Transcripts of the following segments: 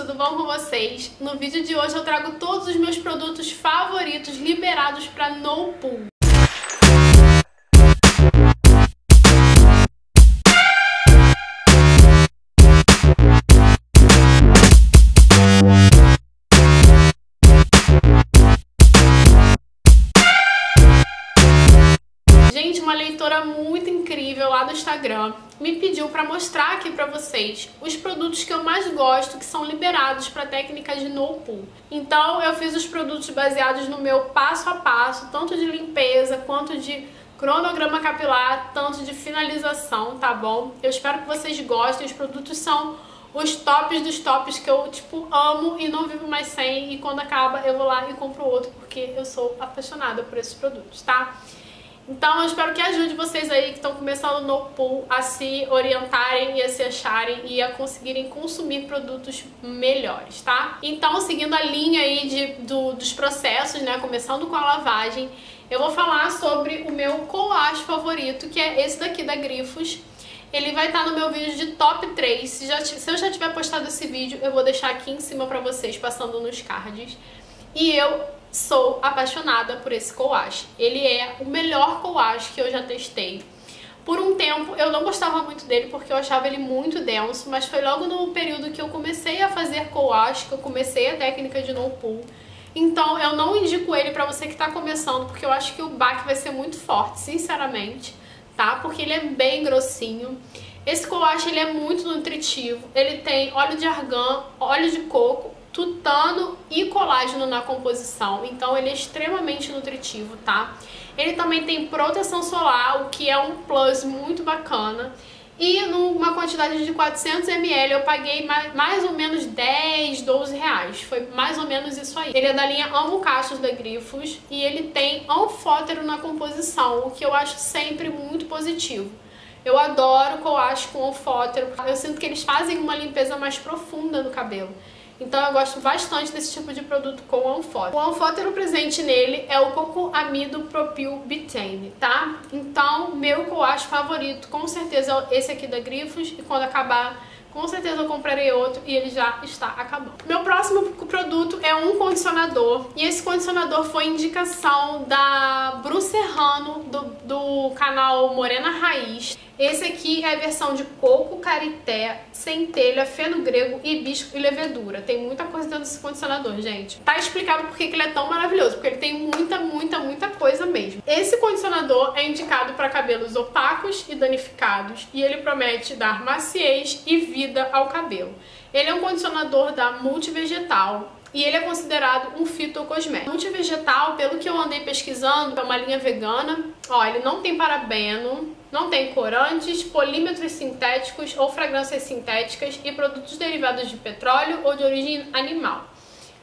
tudo bom com vocês? No vídeo de hoje eu trago todos os meus produtos favoritos liberados para No Pool. Incrível lá do Instagram me pediu para mostrar aqui para vocês os produtos que eu mais gosto que são liberados para técnica de no pool. Então eu fiz os produtos baseados no meu passo a passo, tanto de limpeza quanto de cronograma capilar, tanto de finalização, tá bom? Eu espero que vocês gostem. Os produtos são os tops dos tops que eu, tipo, amo e não vivo mais sem. E quando acaba, eu vou lá e compro outro, porque eu sou apaixonada por esses produtos, tá? Então eu espero que ajude vocês aí que estão começando no pool a se orientarem e a se acharem e a conseguirem consumir produtos melhores, tá? Então, seguindo a linha aí de, do, dos processos, né, começando com a lavagem, eu vou falar sobre o meu collage favorito, que é esse daqui da Grifos. Ele vai estar no meu vídeo de top 3. Se, já, se eu já tiver postado esse vídeo, eu vou deixar aqui em cima pra vocês, passando nos cards. E eu sou apaixonada por esse coache. Ele é o melhor coache que eu já testei. Por um tempo eu não gostava muito dele porque eu achava ele muito denso, mas foi logo no período que eu comecei a fazer coache, que eu comecei a técnica de no pull. Então eu não indico ele para você que está começando, porque eu acho que o baque vai ser muito forte, sinceramente, tá? Porque ele é bem grossinho. Esse coache ele é muito nutritivo, ele tem óleo de argan, óleo de coco, tutano e colágeno na composição, então ele é extremamente nutritivo, tá? Ele também tem proteção solar, o que é um plus muito bacana. E numa quantidade de 400 ml eu paguei mais, mais ou menos 10, 12 reais. Foi mais ou menos isso aí. Ele é da linha Amo Cachos da Grifos e ele tem anfótero na composição, o que eu acho sempre muito positivo. Eu adoro coache com anfótero. Eu sinto que eles fazem uma limpeza mais profunda no cabelo. Então eu gosto bastante desse tipo de produto com anfótero. O anfótero presente nele é o cocoamido propil butane, tá? Então meu coache favorito com certeza é esse aqui da Grifos e quando acabar com certeza eu comprarei outro e ele já está acabando. Meu próximo produto é um condicionador. E esse condicionador foi indicação da Bru Serrano, do, do canal Morena Raiz. Esse aqui é a versão de coco, carité, centelha, feno grego, hibisco e levedura. Tem muita coisa dentro desse condicionador, gente. Tá explicado por que ele é tão maravilhoso, porque ele tem muita, muita, muita coisa mesmo. Esse condicionador é indicado para cabelos opacos e danificados e ele promete dar maciez e vida ao cabelo. Ele é um condicionador da Multivegetal, e ele é considerado um fitocosmético. Multivegetal, pelo que eu andei pesquisando, é uma linha vegana. Ó, ele não tem parabeno, não tem corantes, polímetros sintéticos ou fragrâncias sintéticas e produtos derivados de petróleo ou de origem animal.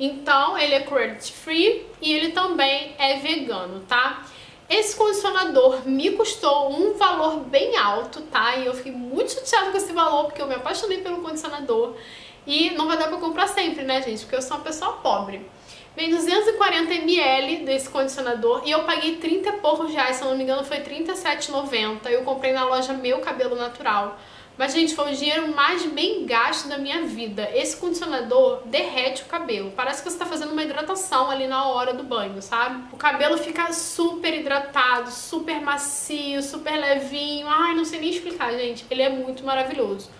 Então, ele é cruelty free e ele também é vegano, tá? Esse condicionador me custou um valor bem alto, tá? E eu fiquei muito chateada com esse valor porque eu me apaixonei pelo condicionador. E não vai dar pra comprar sempre, né, gente? Porque eu sou uma pessoa pobre. Vem 240 ml desse condicionador e eu paguei 30 e poucos reais, se não me engano foi R$37,90. Eu comprei na loja Meu Cabelo Natural. Mas, gente, foi o dinheiro mais bem gasto da minha vida. Esse condicionador derrete o cabelo. Parece que você tá fazendo uma hidratação ali na hora do banho, sabe? O cabelo fica super hidratado, super macio, super levinho. Ai, não sei nem explicar, gente. Ele é muito maravilhoso.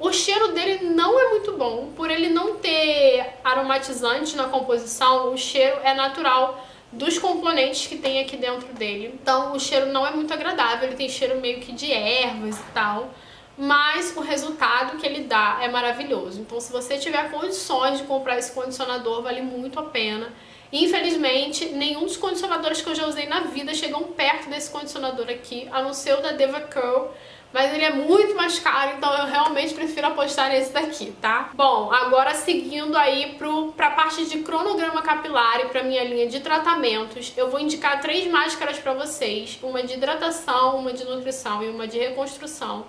O cheiro dele não é muito bom, por ele não ter aromatizante na composição, o cheiro é natural dos componentes que tem aqui dentro dele. Então o cheiro não é muito agradável, ele tem cheiro meio que de ervas e tal, mas o resultado que ele dá é maravilhoso. Então se você tiver condições de comprar esse condicionador, vale muito a pena. Infelizmente, nenhum dos condicionadores que eu já usei na vida chegam perto desse condicionador aqui, a não ser o da Deva Curl, mas ele é muito mais caro, então eu realmente prefiro apostar nesse daqui, tá? Bom, agora seguindo aí pro, pra parte de cronograma capilar e pra minha linha de tratamentos, eu vou indicar três máscaras pra vocês, uma de hidratação, uma de nutrição e uma de reconstrução.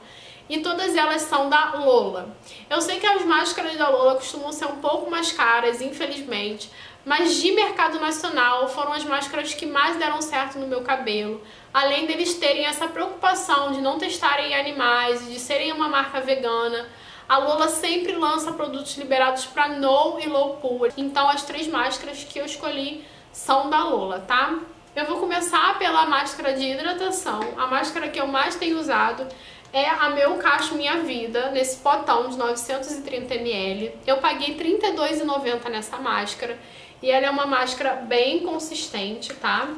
E todas elas são da Lola. Eu sei que as máscaras da Lola costumam ser um pouco mais caras, infelizmente, mas de mercado nacional foram as máscaras que mais deram certo no meu cabelo. Além deles terem essa preocupação de não testarem animais, de serem uma marca vegana, a Lola sempre lança produtos liberados para no e low pool. Então as três máscaras que eu escolhi são da Lola, tá? Eu vou começar pela máscara de hidratação. A máscara que eu mais tenho usado é a Meu Cacho Minha Vida, nesse potão de 930ml. Eu paguei R$32,90 nessa máscara e ela é uma máscara bem consistente, tá?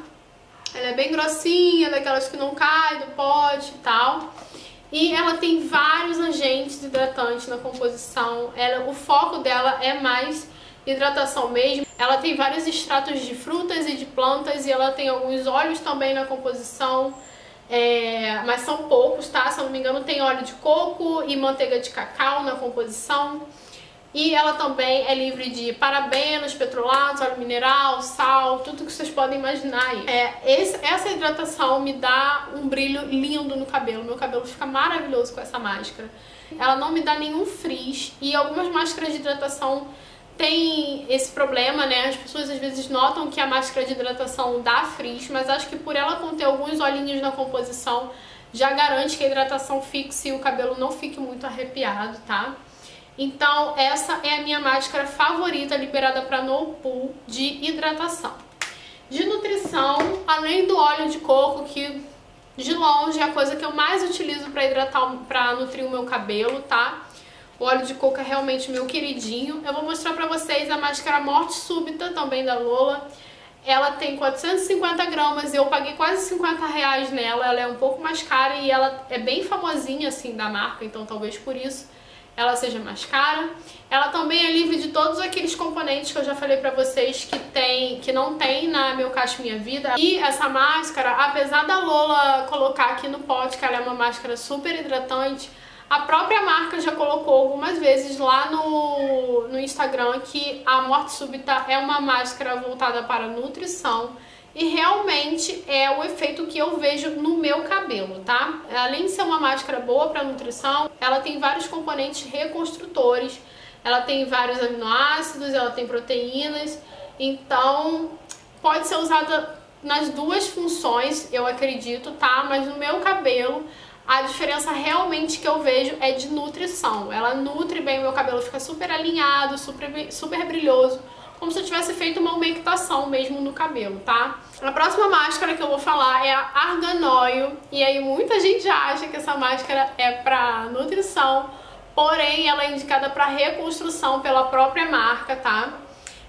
Ela é bem grossinha, daquelas que não cai do pote e tal. E ela tem vários agentes hidratantes na composição. Ela, o foco dela é mais hidratação mesmo. Ela tem vários extratos de frutas e de plantas e ela tem alguns óleos também na composição. É, mas são poucos, tá? Se eu não me engano, tem óleo de coco e manteiga de cacau na composição. E ela também é livre de parabenos, petrolatos, óleo mineral, sal, tudo que vocês podem imaginar aí. É, esse, essa hidratação me dá um brilho lindo no cabelo. Meu cabelo fica maravilhoso com essa máscara. Ela não me dá nenhum frizz e algumas máscaras de hidratação tem esse problema, né? As pessoas às vezes notam que a máscara de hidratação dá frizz, mas acho que por ela conter alguns olhinhos na composição, já garante que a hidratação fixe e o cabelo não fique muito arrepiado, tá? Então, essa é a minha máscara favorita liberada para no pool de hidratação. De nutrição, além do óleo de coco, que de longe é a coisa que eu mais utilizo para hidratar, para nutrir o meu cabelo, tá? O óleo de coco é realmente meu queridinho. Eu vou mostrar pra vocês a máscara Morte Súbita, também da Lola. Ela tem 450 gramas e eu paguei quase 50 reais nela. Ela é um pouco mais cara e ela é bem famosinha, assim, da marca. Então talvez por isso ela seja mais cara. Ela também é livre de todos aqueles componentes que eu já falei pra vocês que tem, que não tem na Meu Cacho Minha Vida. E essa máscara, apesar da Lola colocar aqui no pote que ela é uma máscara super hidratante, a própria marca já colocou algumas vezes lá no, no Instagram que a morte súbita é uma máscara voltada para nutrição e realmente é o efeito que eu vejo no meu cabelo, tá? Além de ser uma máscara boa para nutrição, ela tem vários componentes reconstrutores, ela tem vários aminoácidos, ela tem proteínas, então pode ser usada nas duas funções, eu acredito, tá? Mas no meu cabelo, a diferença realmente que eu vejo é de nutrição. Ela nutre bem o meu cabelo, fica super alinhado, super, super brilhoso como se eu tivesse feito uma umectação mesmo no cabelo, tá? A próxima máscara que eu vou falar é a Arganoil, e aí muita gente acha que essa máscara é pra nutrição, porém ela é indicada para reconstrução pela própria marca, tá?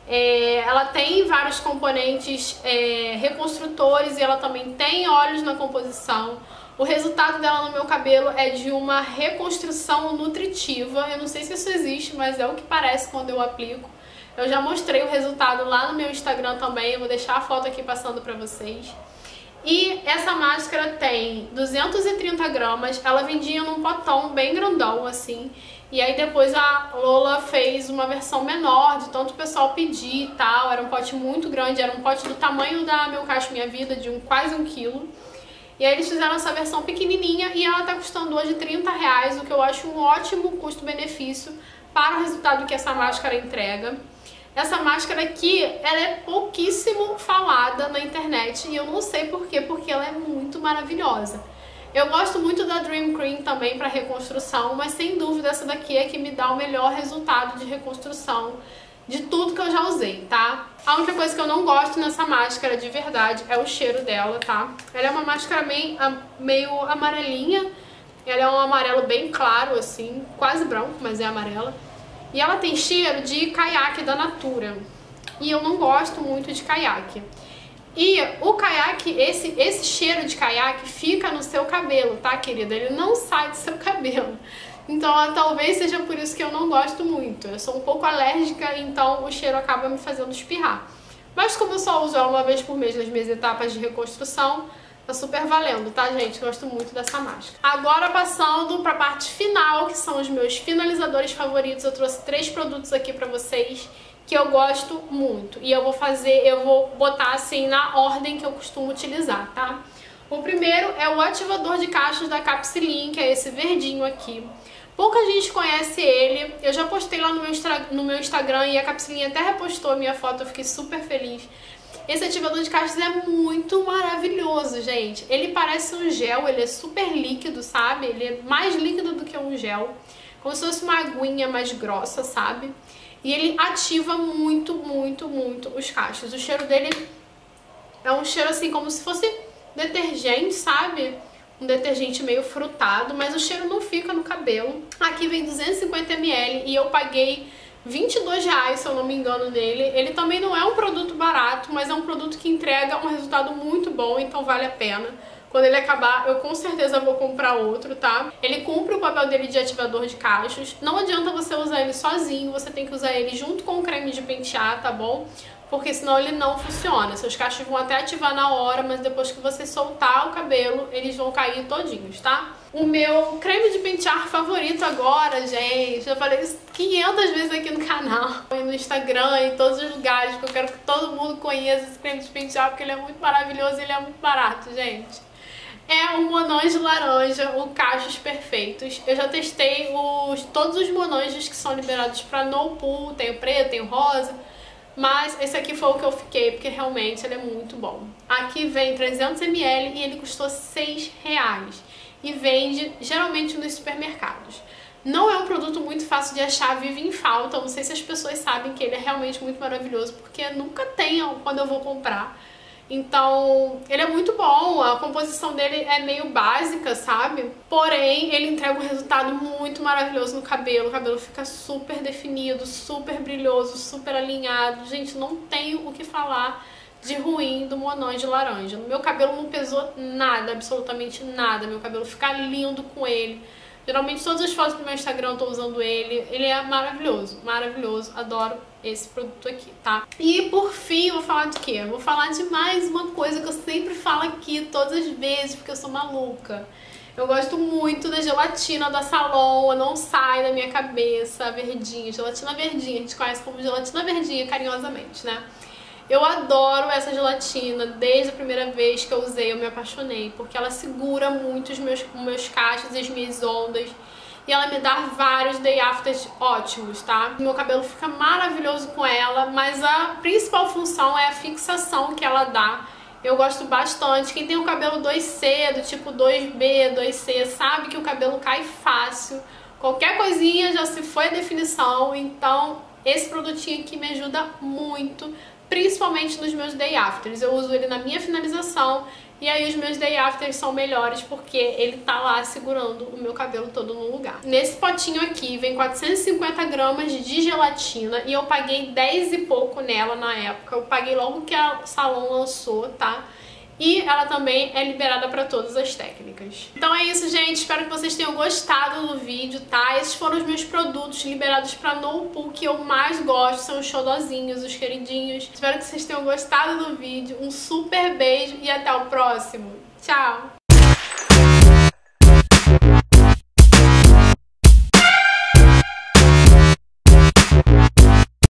É, ela tem vários componentes é, reconstrutores e ela também tem óleos na composição. O resultado dela no meu cabelo é de uma reconstrução nutritiva. Eu não sei se isso existe, mas é o que parece quando eu aplico. Eu já mostrei o resultado lá no meu Instagram também, eu vou deixar a foto aqui passando pra vocês. E essa máscara tem 230 gramas, ela vendia num potão bem grandão, assim. E aí depois a Lola fez uma versão menor, de tanto o pessoal pedir e tal. Era um pote muito grande, era um pote do tamanho da Meu Cacho Minha Vida, de um, quase um quilo. E aí eles fizeram essa versão pequenininha e ela tá custando hoje 30 reais, o que eu acho um ótimo custo-benefício para o resultado que essa máscara entrega. Essa máscara aqui, ela é pouquíssimo falada na internet e eu não sei porquê, porque ela é muito maravilhosa. Eu gosto muito da Dream Cream também para reconstrução, mas sem dúvida essa daqui é que me dá o melhor resultado de reconstrução de tudo que eu já usei, tá? A única coisa que eu não gosto nessa máscara de verdade é o cheiro dela, tá? Ela é uma máscara meio, meio amarelinha, ela é um amarelo bem claro, assim, quase branco, mas é amarela. E ela tem cheiro de caiaque da Natura. E eu não gosto muito de caiaque. E o caiaque, esse, esse cheiro de caiaque fica no seu cabelo, tá, querida? Ele não sai do seu cabelo. Então, talvez seja por isso que eu não gosto muito. Eu sou um pouco alérgica, então o cheiro acaba me fazendo espirrar. Mas como eu só uso ela uma vez por mês nas minhas etapas de reconstrução, Tá super valendo, tá, gente? Gosto muito dessa máscara. Agora, passando pra parte final, que são os meus finalizadores favoritos. Eu trouxe três produtos aqui pra vocês que eu gosto muito. E eu vou fazer, eu vou botar assim na ordem que eu costumo utilizar, tá? O primeiro é o ativador de cachos da Capsilin, que é esse verdinho aqui. Pouca gente conhece ele, eu já postei lá no meu, no meu Instagram e a Capsilin até repostou a minha foto, eu fiquei super feliz. Esse ativador de cachos é muito maravilhoso, gente. Ele parece um gel, ele é super líquido, sabe? Ele é mais líquido do que um gel. como se fosse uma aguinha mais grossa, sabe? E ele ativa muito, muito, muito os cachos. O cheiro dele é um cheiro assim como se fosse detergente, sabe? Um detergente meio frutado, mas o cheiro não fica no cabelo. Aqui vem 250ml e eu paguei 22 reais, se eu não me engano, nele. Ele também não é um produto barato, mas é um produto que entrega um resultado muito bom, então vale a pena. Quando ele acabar, eu com certeza vou comprar outro, tá? Ele cumpre o papel dele de ativador de cachos. Não adianta você usar ele sozinho, você tem que usar ele junto com o creme de pentear, tá bom? Porque senão ele não funciona. Seus cachos vão até ativar na hora, mas depois que você soltar o cabelo, eles vão cair todinhos, tá? O meu creme de pentear favorito agora, gente, eu falei isso 500 vezes aqui no canal, no Instagram, em todos os lugares, porque eu quero que todo mundo conheça esse creme de pentear, porque ele é muito maravilhoso e ele é muito barato, gente é o Monange Laranja, o Cachos Perfeitos. Eu já testei os, todos os Monanges que são liberados para No Pool, tem o preto, tem o rosa, mas esse aqui foi o que eu fiquei, porque realmente ele é muito bom. Aqui vem 300ml e ele custou 6 reais e vende geralmente nos supermercados. Não é um produto muito fácil de achar, vive em falta. não sei se as pessoas sabem que ele é realmente muito maravilhoso, porque nunca tem quando eu vou comprar. Então, ele é muito bom, a composição dele é meio básica, sabe? Porém, ele entrega um resultado muito maravilhoso no cabelo. O cabelo fica super definido, super brilhoso, super alinhado. Gente, não tenho o que falar de ruim do Monon de laranja. No meu cabelo não pesou nada, absolutamente nada. Meu cabelo fica lindo com ele. Geralmente todas as fotos do meu Instagram eu tô usando ele. Ele é maravilhoso, maravilhoso. Adoro esse produto aqui, tá? E por fim, eu vou falar de quê? Eu vou falar de mais uma coisa que eu sempre falo aqui todas as vezes, porque eu sou maluca. Eu gosto muito da gelatina da Salon, não sai da minha cabeça, verdinha, gelatina verdinha, a gente conhece como gelatina verdinha carinhosamente, né? Eu adoro essa gelatina, desde a primeira vez que eu usei eu me apaixonei, porque ela segura muito os meus, meus cachos e as minhas ondas. E ela me dá vários day afters ótimos, tá? Meu cabelo fica maravilhoso com ela, mas a principal função é a fixação que ela dá. Eu gosto bastante. Quem tem o cabelo 2C, do tipo 2B, 2C, sabe que o cabelo cai fácil. Qualquer coisinha já se foi a definição, então esse produtinho aqui me ajuda muito principalmente nos meus day afters. Eu uso ele na minha finalização e aí os meus day afters são melhores porque ele tá lá segurando o meu cabelo todo no lugar. Nesse potinho aqui vem 450 gramas de gelatina e eu paguei 10 e pouco nela na época. Eu paguei logo que a Salon lançou, tá? E ela também é liberada para todas as técnicas. Então é isso, gente. Espero que vocês tenham gostado do vídeo, tá? Esses foram os meus produtos liberados para No Pool que eu mais gosto, são os xodozinhos, os queridinhos. Espero que vocês tenham gostado do vídeo. Um super beijo e até o próximo. Tchau!